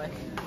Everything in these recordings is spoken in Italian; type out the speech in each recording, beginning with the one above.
with.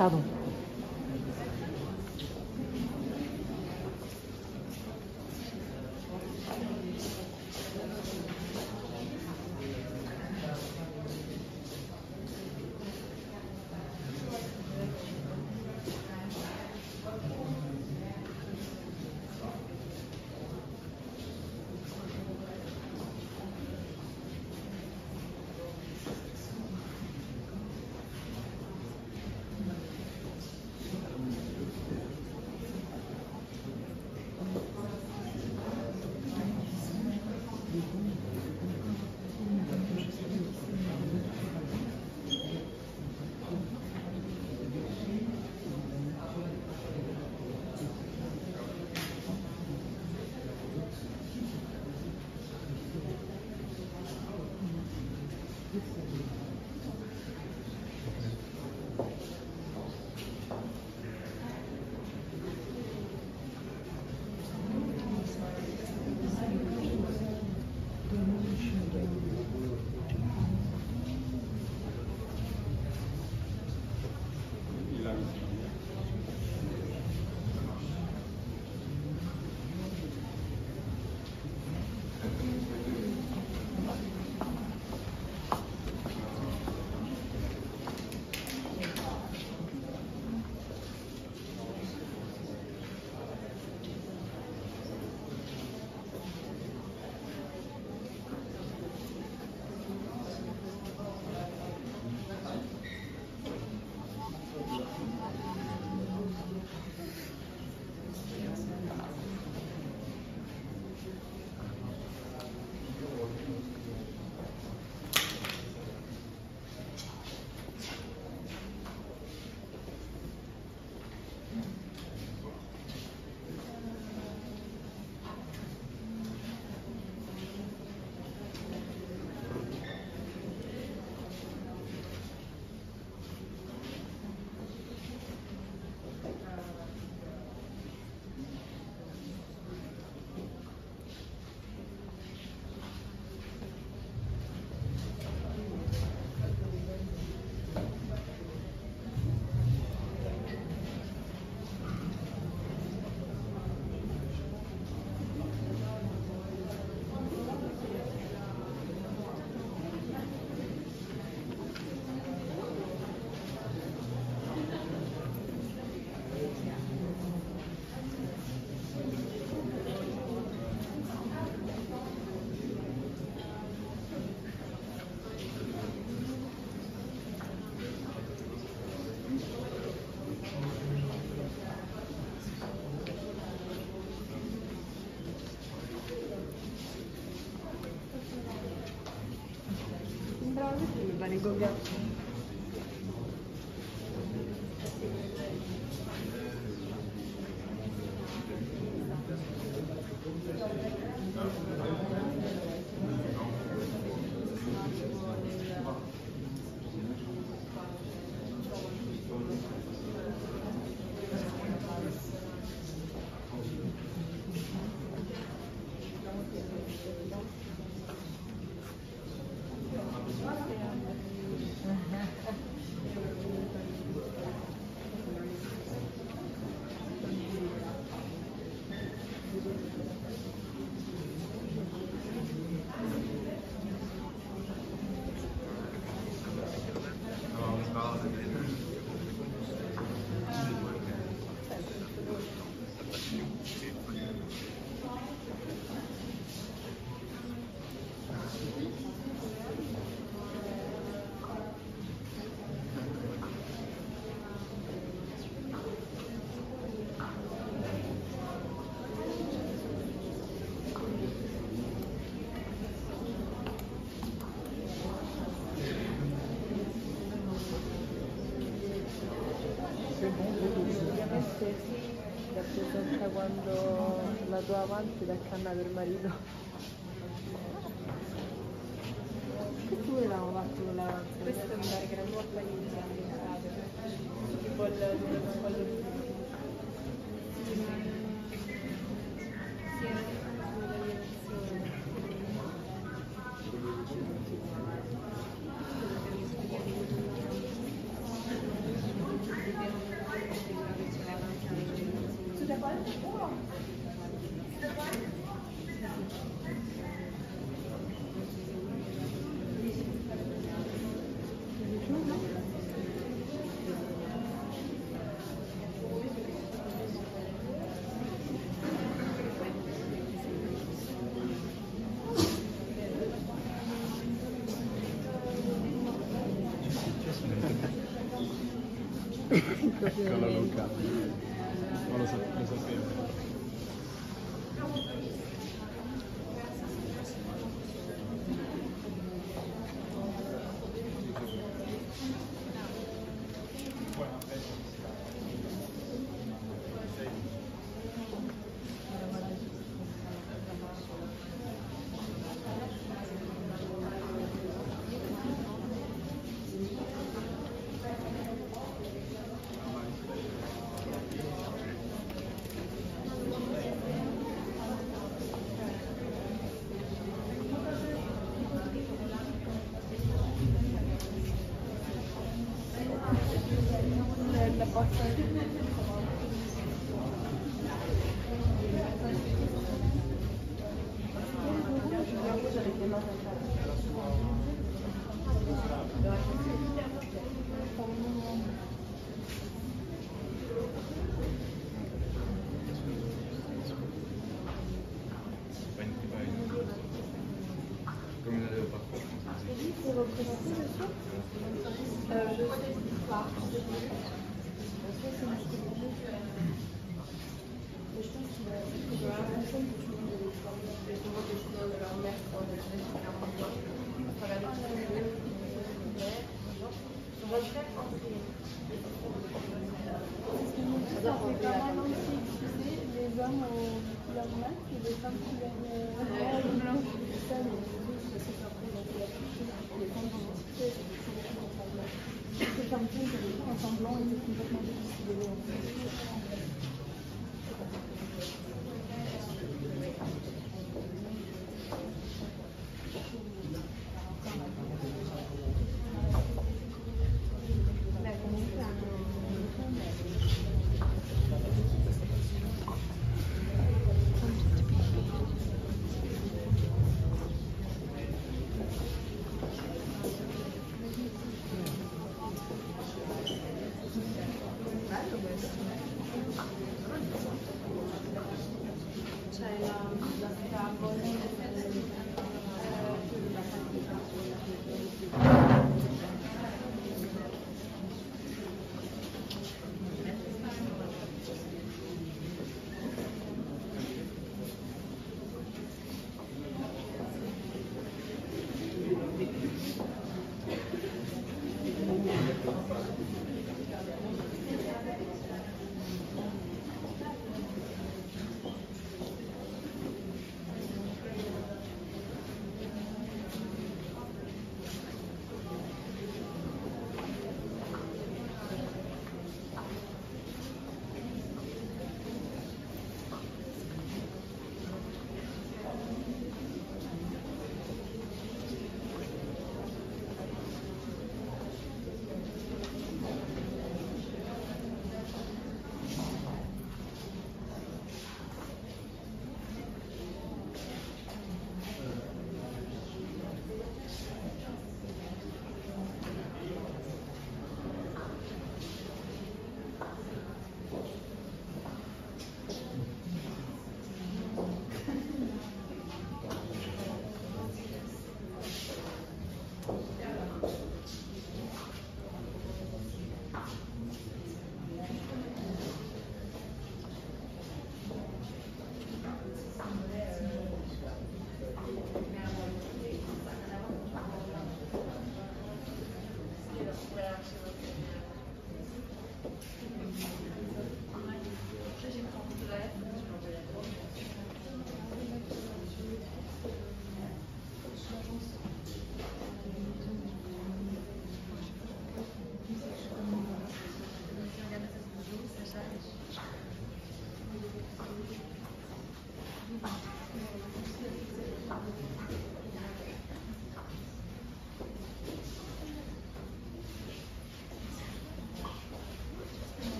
Tá bom. gobierno. avanti da canna per marito. Che tu l'avevamo fatto con l'avanti? Questo mi pare che era un po' panizzato. Tipo il... Luca. quelqu'un qui avait un semblant était complètement déconsidéré.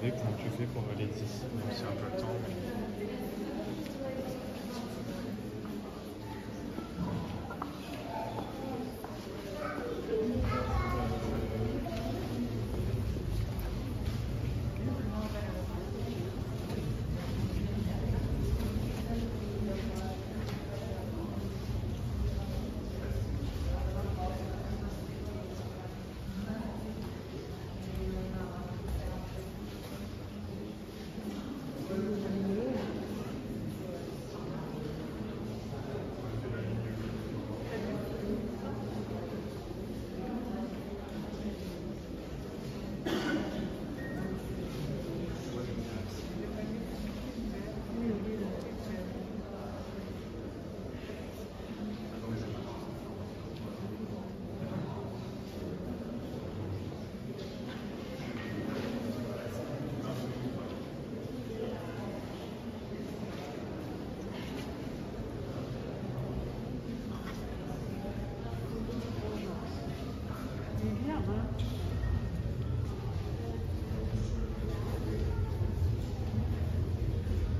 comment tu fais pour aller d'ici, même si un peu le temps. Mais...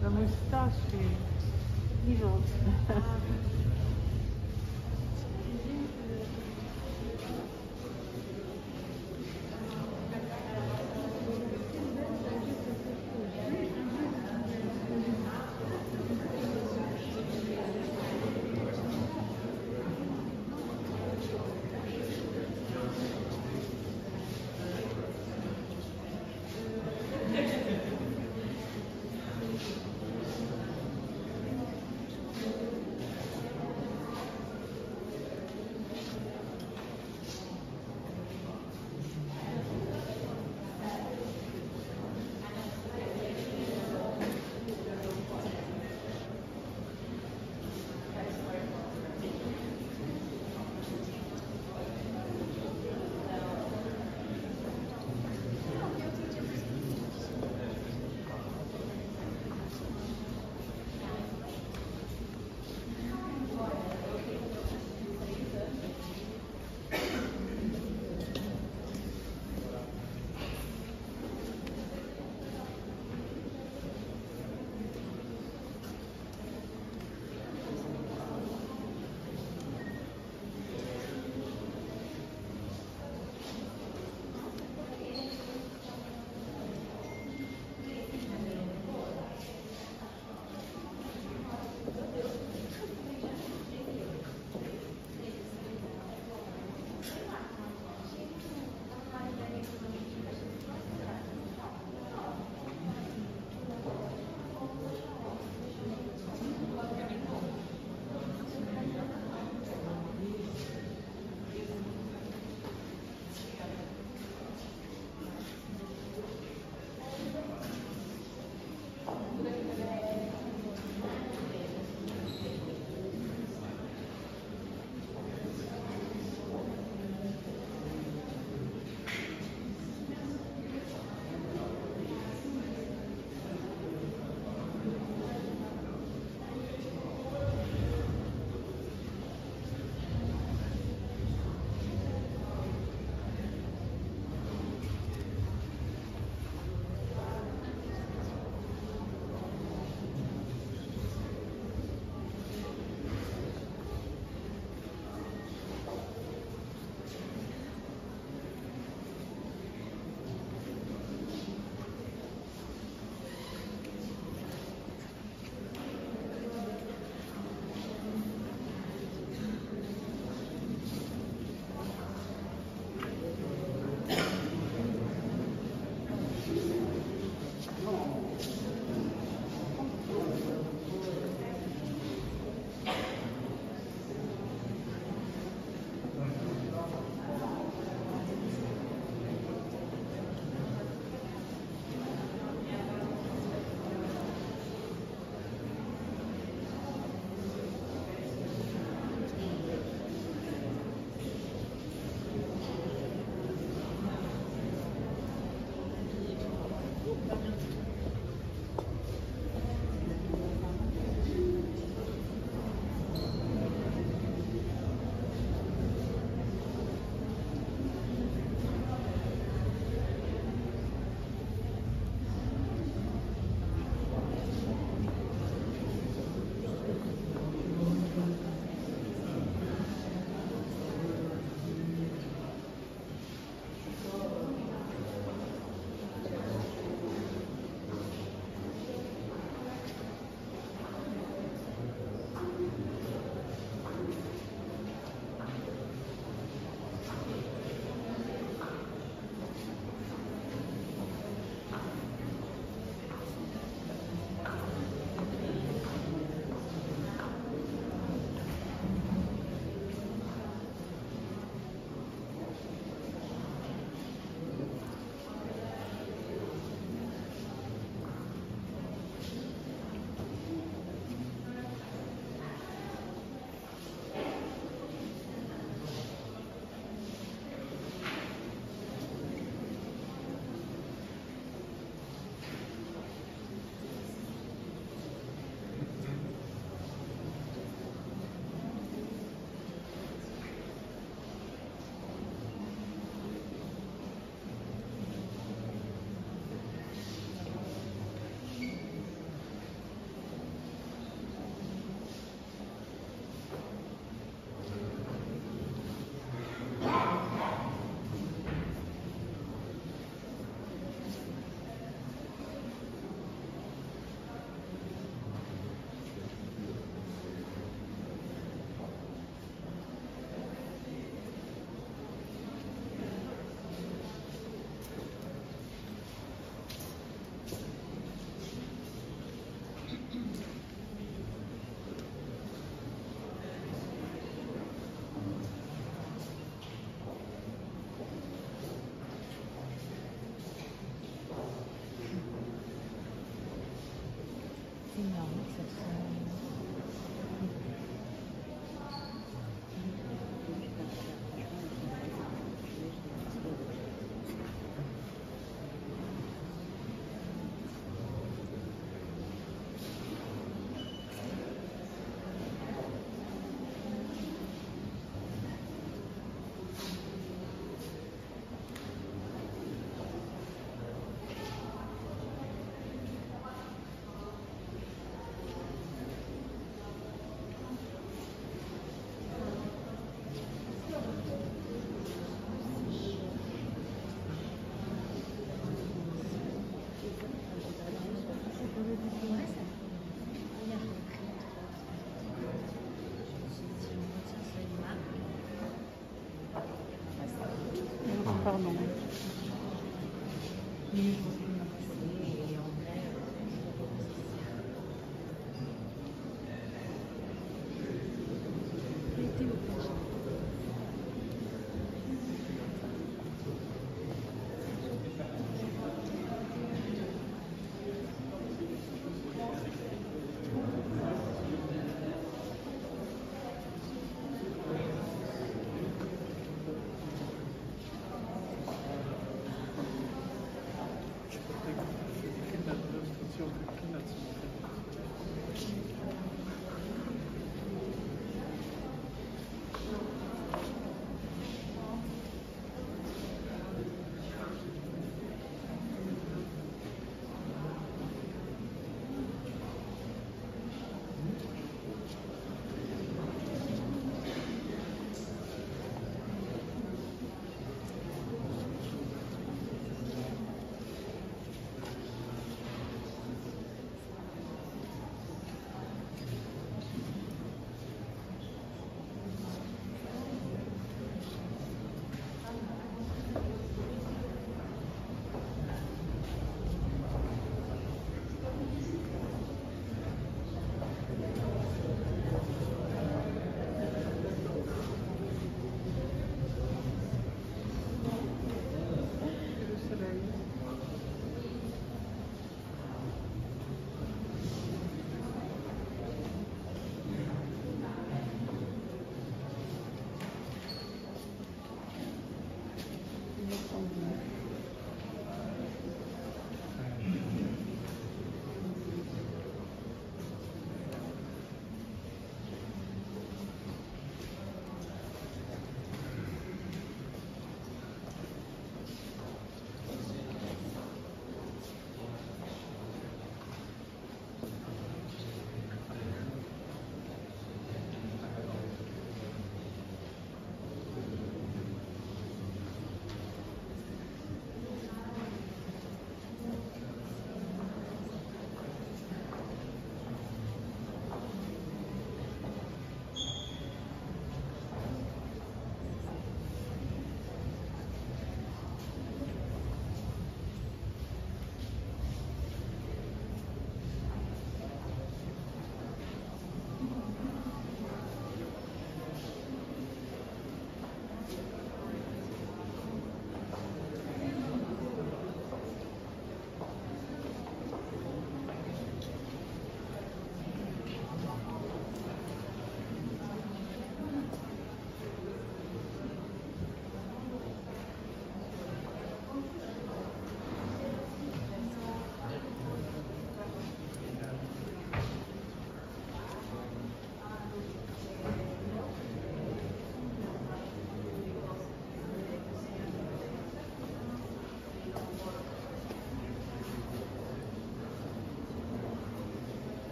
The mustache. you know.